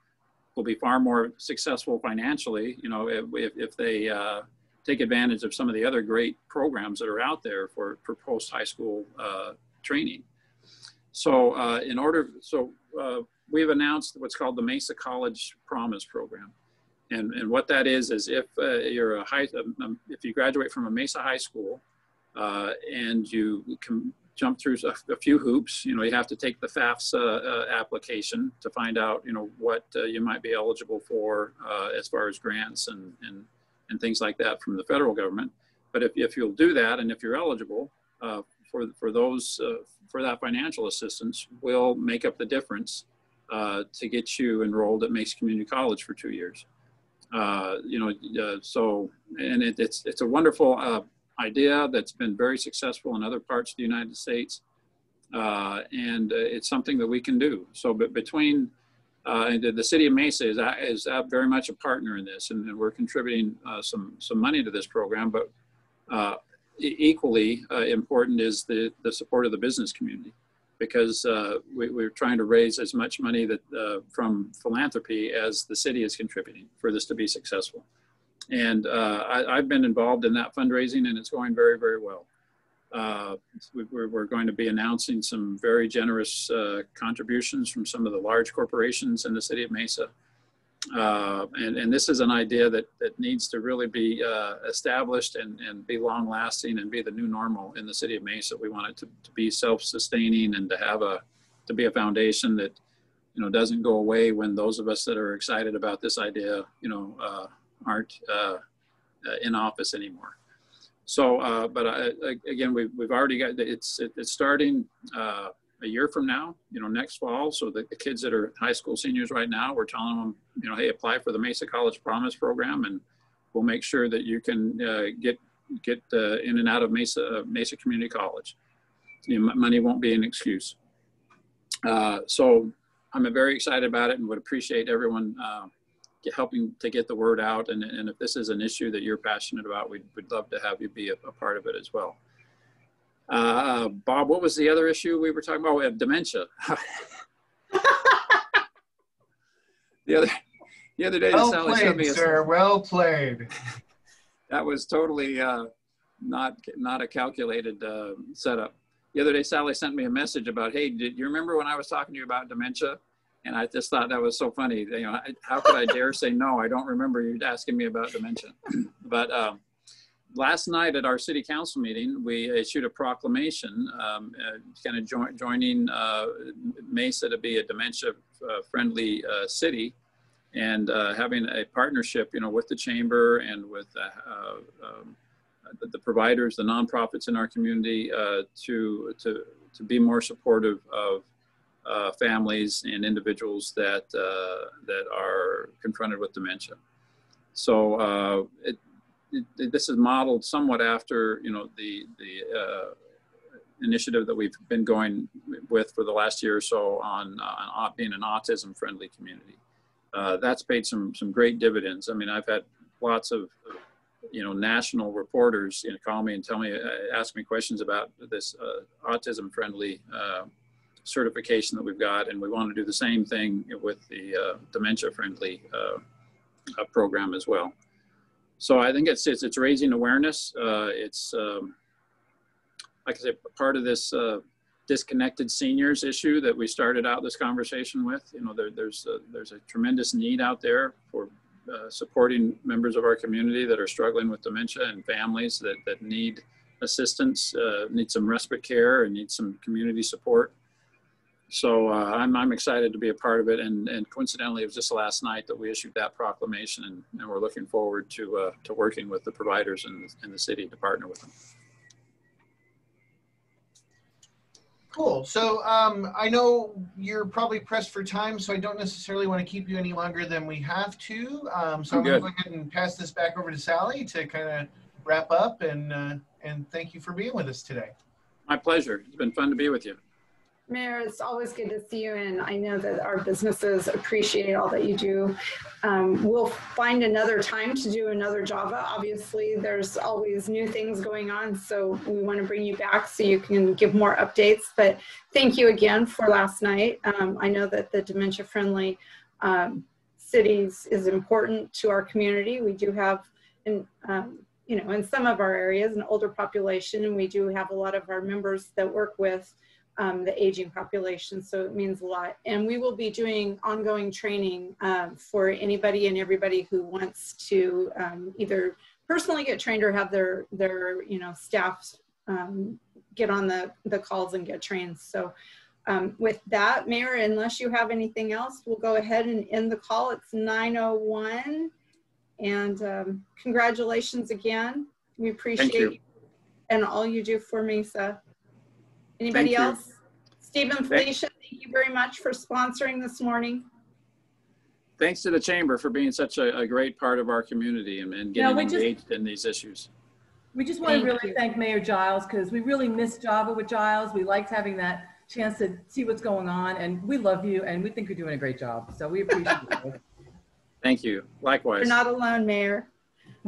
will be far more successful financially, you know, if, if they uh, take advantage of some of the other great programs that are out there for, for post-high school uh, training. So uh, in order, so uh, we've announced what's called the Mesa College Promise Program. And, and what that is, is if uh, you're a high, um, um if you graduate from a Mesa high school uh, and you can jump through a, a, few hoops, you know, you have to take the FAFSA uh, application to find out, you know, what uh, you might be eligible for uh, as far as grants and, and, and things like that from the federal government. But if, if you'll do that and if you're eligible uh, for, for those, for that financial assistance, we'll make up the difference uh, to get you enrolled at Mesa Community College for two years. Uh, you know, uh, so, and it, it's, it's a wonderful uh, idea that's been very successful in other parts of the United States. Uh, and it's something that we can do. So, but between the, the, city of Mesa is, is very much a partner in this, and, and we're contributing some, some money to this program, but equally important is the, the support of the business community because uh, we, are trying to raise as much money that uh, from philanthropy as the city is contributing for this to be successful. And uh, I, have been involved in that fundraising and it's going very, very well. Uh, we're, we're, going to be announcing some very generous uh, contributions from some of the large corporations in the city of Mesa. Uh, and, and, this is an idea that, that needs to really be uh, established and, and be long lasting and be the new normal in the city of Mesa. That we want it to, to be self-sustaining and to have a, to be a foundation that, you know, doesn't go away when those of us that are excited about this idea, you know, uh, aren't uh, uh, in office anymore. So, uh, but I, again, we've, we've already got, it's, it's starting a year from now, you know, next fall. So the, the, kids that are high school seniors right now, we're telling them, you know, hey, apply for the Mesa College Promise Program, and we'll make sure that you can uh, get get uh, in and out of Mesa uh, Mesa Community College. You know, money won't be an excuse. Uh, so I'm very excited about it and would appreciate everyone uh, helping to get the word out. And, and if this is an issue that you're passionate about, we'd, we'd love to have you be a, a part of it as well. Uh, Bob, what was the other issue we were talking about? We have dementia. the other the other day, Well Sally sent me played, a, sir. Well played. that was totally uh, not not a calculated uh, setup. The other day, Sally sent me a message about, "Hey, did you remember when I was talking to you about dementia?" And I just thought that was so funny. You know, I- how could I dare say no? I don't remember you asking me about dementia. but um, last night at our city council meeting, we issued a proclamation, um, uh, kind of join, joining uh, Mesa to be a dementia-friendly uh, city and uh, having a partnership, you know, with the chamber and with uh, uh, um, the, the providers, the nonprofits in our community, uh, to to to be more supportive of uh, families and individuals that uh, that are confronted with dementia. So uh, it, this is modeled somewhat after, you know, the the uh, initiative that we've been going with for the last year or so on, on being an autism-friendly community uh, that's paid some some great dividends. I mean, I've had lots of you know national reporters you know call me and tell me uh, ask me questions about this uh, autism friendly uh, certification that we've got, and we want to do the same thing with the uh, dementia friendly uh, uh, program as well. So I think it's it's, it's raising awareness. Uh, it's um, like I said, part of this uh, disconnected seniors issue that we started out this conversation with. You know, there, there's a, there's a tremendous need out there for uh, supporting members of our community that are struggling with dementia and families that, that need assistance, uh, need some respite care and need some community support. So uh, I'm, I'm excited to be a part of it. And, and coincidentally, it was just last night that we issued that proclamation and, and we're looking forward to, uh, to working with the providers in, in the city to partner with them. Cool. So um, I know you're probably pressed for time, so I don't necessarily want to keep you any longer than we have to. Um, so I'm I'm going to go ahead and pass this back over to Sally to kind of wrap up and uh, and thank you for being with us today. My pleasure. It's been fun to be with you. Mayor, it's always good to see you, and I know that our businesses appreciate all that you do. Um, we'll find another time to do another Java. Obviously, there's always new things going on, so we want to bring you back so you can give more updates. But thank you again for last night. Um, I know that the dementia-friendly um, cities is important to our community. We do have, in, um, you know, in some of our areas, an older population, and we do have a lot of our members that work with um, the aging population, so it means a lot. And we will be doing ongoing training um, for anybody and everybody who wants to um, either personally get trained or have their their you know staff um, get on the the calls and get trained. So um, with that, Mayor, unless you have anything else, we'll go ahead and end the call. It's 9:01, and um, congratulations again. We appreciate you. you and all you do for Mesa. Anybody Thank you. else? Stephen Felicia, thank you very much for sponsoring this morning. Thanks to the chamber for being such a, a great part of our community and, and Yeah, getting we just- engaged in these issues. We just want to really you. thank Mayor Giles because we really miss Java with Giles. We liked having that chance to see what's going on and we love you and we think you're doing a great job. So we appreciate you. Thank you. Likewise. You're not alone, Mayor.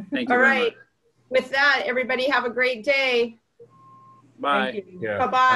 Thank you All very right. much. With that, everybody have a great day. Bye. Yeah. Bye-bye.